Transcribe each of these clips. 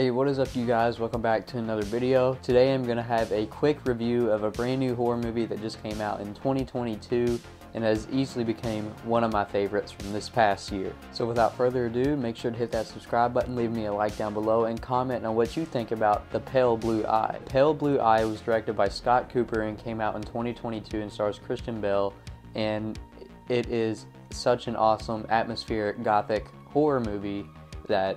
Hey, what is up you guys? Welcome back to another video. Today I'm going to have a quick review of a brand new horror movie that just came out in 2022 and has easily became one of my favorites from this past year. So without further ado, make sure to hit that subscribe button, leave me a like down below, and comment on what you think about The Pale Blue Eye. Pale Blue Eye was directed by Scott Cooper and came out in 2022 and stars Christian Bale, and it is such an awesome atmospheric gothic horror movie that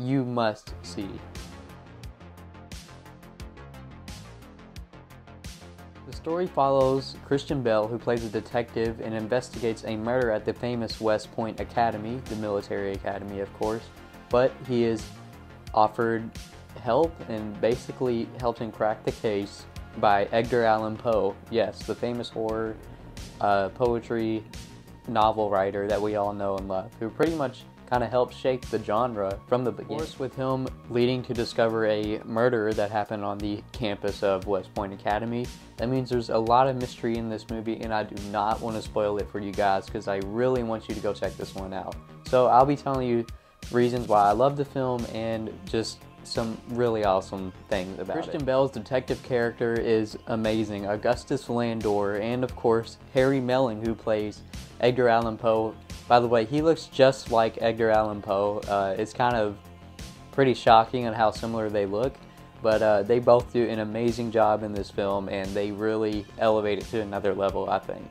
you must see. The story follows Christian Bale, who plays a detective and investigates a murder at the famous West Point Academy, the military academy, of course. But he is offered help and basically helped him crack the case by Edgar Allan Poe. Yes, the famous horror uh, poetry novel writer that we all know and love, who pretty much kind of helped shape the genre from the beginning. Of course, with him leading to discover a murder that happened on the campus of West Point Academy, that means there's a lot of mystery in this movie, and I do not want to spoil it for you guys because I really want you to go check this one out. So I'll be telling you reasons why I love the film and just some really awesome things about Christian it. Christian Bale's detective character is amazing. Augustus Landor and of course Harry Melling who plays Edgar Allan Poe. By the way, he looks just like Edgar Allan Poe. Uh, it's kind of pretty shocking on how similar they look, but uh, they both do an amazing job in this film and they really elevate it to another level, I think.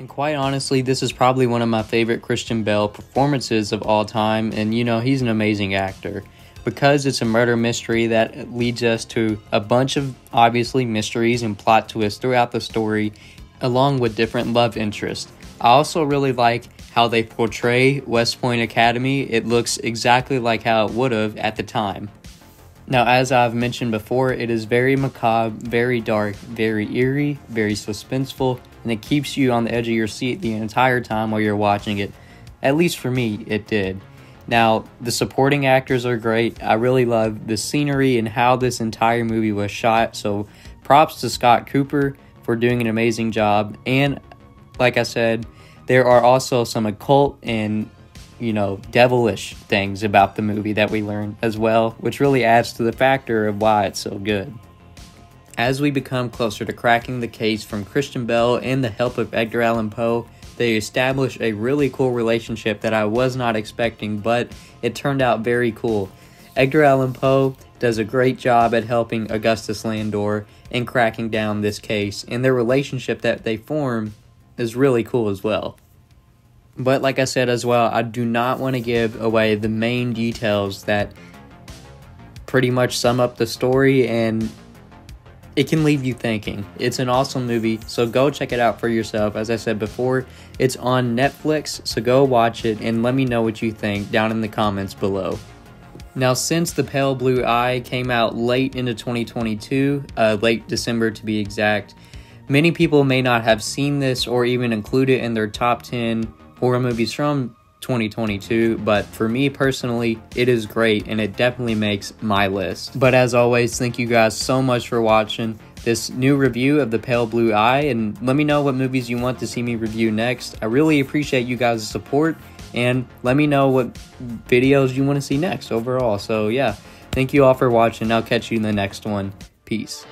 And quite honestly, this is probably one of my favorite Christian Bale performances of all time, and you know, he's an amazing actor. Because it's a murder mystery that leads us to a bunch of obviously mysteries and plot twists throughout the story, along with different love interests. I also really like how they portray West Point Academy. It looks exactly like how it would have at the time. Now, as I've mentioned before, it is very macabre, very dark, very eerie, very suspenseful, and it keeps you on the edge of your seat the entire time while you're watching it. At least for me, it did. Now, the supporting actors are great. I really love the scenery and how this entire movie was shot. So, props to Scott Cooper for doing an amazing job. And, like I said, there are also some occult and you know, devilish things about the movie that we learn as well, which really adds to the factor of why it's so good. As we become closer to cracking the case from Christian Bale and the help of Edgar Allan Poe, they establish a really cool relationship that I was not expecting, but it turned out very cool. Edgar Allan Poe does a great job at helping Augustus Landor in cracking down this case, and their relationship that they form is really cool as well. But like I said as well, I do not want to give away the main details that pretty much sum up the story and it can leave you thinking. It's an awesome movie, so go check it out for yourself. As I said before, it's on Netflix, so go watch it and let me know what you think down in the comments below. Now, since The Pale Blue Eye came out late into 2022, uh, late December to be exact, many people may not have seen this or even include it in their top 10 horror movies from 2022, but for me personally, it is great and it definitely makes my list. But as always, thank you guys so much for watching this new review of The Pale Blue Eye and let me know what movies you want to see me review next. I really appreciate you guys' support and let me know what videos you want to see next overall. So, yeah, thank you all for watching. I'll catch you in the next one. Peace.